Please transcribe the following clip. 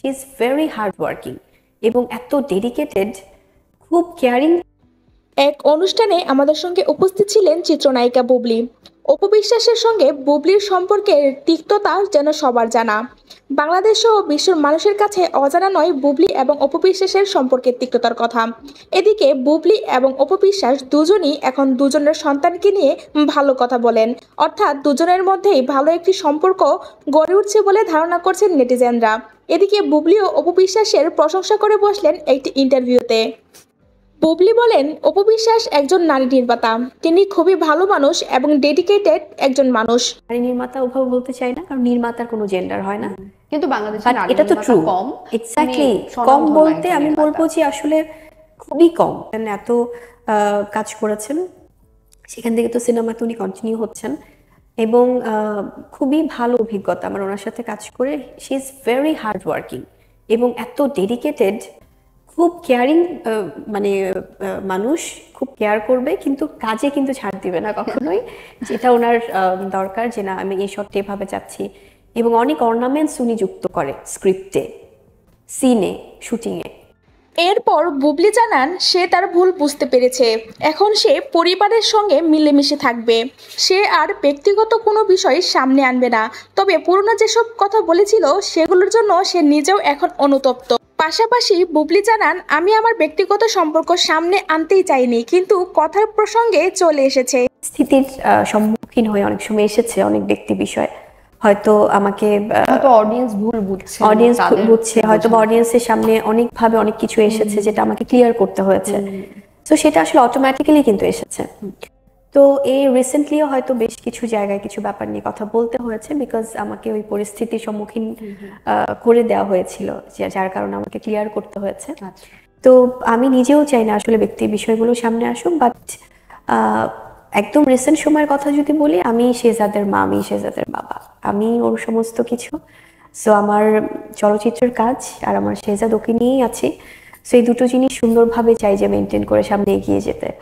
She is very hard working এবং এত dedicated খুব কেয়ারিং এক অনুষ্ঠানে আমাদের সঙ্গে উপস্থিত ছিলেন চিত্রনায়িকা বুবলি। অপবিশ্বাসের সঙ্গে বুবলির সম্পর্কের তিক্ততা যেন সবার জানা। বাংলাদেশ সহ বিশ্বের মানুষের কাছে অজানা নয় বুবলি এবং অপবিশ্বাসের সম্পর্কের তিক্ততার কথা। এদিকে বুবলি এবং অপবিশ্বাস দুজনই এখন দুজনের সন্তানকে নিয়ে ভালো কথা বলেন। অর্থাৎ দুজনের মধ্যেই ভালো একটি সম্পর্ক গড়ে উঠছে বলে ধারণা করছেন নেটিজেনরা। এদিকে বুবলি ও অপবিশ্বাসের প্রশংসা করে বসলেন একটি ইন্টারভিউতে। বুবলি বলেন অপবিশ্বাস একজন নারী নির্মাতা। তিনি খুবই ভালো মানুষ এবং ডেডিকেটেড একজন মানুষ। নারী নির্মাতা ওভাবে বলতে চাই না কারণ নির্মাতার কোনো জেন্ডার হয় না। কিন্তু বাংলাদেশে এটা তো ট্রু কম। এক্স্যাক্টলি কম বলতে আমি বলব যে আসলে খুবই কম। এত আহ, কাজ করেছেন। সেখান থেকে তো সিনেমাতে উনি কন্টিনিউ হচ্ছেন। এবং খুবই ভালো অভিজ্ঞতা আমার ওনার সাথে কাজ করে। She is very hard working এবং এত ডেডিকেটেড খুব কেয়ারিং মানে মানুষ খুব কেয়ার করবে কিন্তু কাজে কিন্তু ছাড় দিবে না কখনোই। যেটা ওনার দরকার যে না আমি এই শটটা এভাবে যাচ্ছি। এবং অনেক অর্নামেন্টস উনি যুক্ত করে স্ক্রিপ্টে সিনে শুটিংয়ে এরপর বুবলি জানান, সে তার ভুল বুঝতে পেরেছে। এখন সে পরিবারের সঙ্গে মিলেমিশে থাকবে। সে আর ব্যক্তিগত কোনো বিষয় সামনে আনবে না। তবে পুরনো যেসব কথা বলেছিল, সেগুলোর জন্য সে নিজেও এখন অনুতপ্ত। পাশাপাশি বুবলি জানান, আমি আমার ব্যক্তিগত সম্পর্ক সামনে আনতেই চাইনি, কিন্তু কথার প্রসঙ্গে চলে এসেছে। স্থিতির সম্মুখীন হয়ে অনেক সময় এসেছে অনেক ব্যক্তি বিষয়। হয়তো আমাকে অডিয়েন্স ভুল বুঝছে অডিয়েন্স বুঝছে হয়তো অডিয়েন্সের সামনে অনেকভাবে অনেক কিছু এসেছে যেটা আমাকে ক্লিয়ার করতে হয়েছে। তো সেটা আসলে অটোমেটিক্যালি কিন্তু এসেছে। তো এই রিসেন্টলিও হয়তো বেশ কিছু জায়গায় কিছু ব্যাপার নিয়ে কথা বলতে হয়েছে বিকজ আমাকে ওই পরিস্থিতির সম্মুখীন করে দেওয়া হয়েছিল যার কারণে আমাকে ক্লিয়ার করতে হয়েছে। আচ্ছা। তো আমি নিজেও চাই না আসলে ব্যক্তি বিষয়গুলো সামনে আসুক বাট একদম রিসেন্ট সময়ের কথা যদি বলি, আমি শেজাদের মা, আমি শেজাদের বাবা। আমি ওর সমস্ত কিছু। সো আমার চলচ্চিত্রের কাজ আর আমার শেজাদ ওকে নিয়েই আছে। সো এই দুটো জিনিস সুন্দরভাবে চাই যে মেনটেন করে সামনে এগিয়ে যেতে।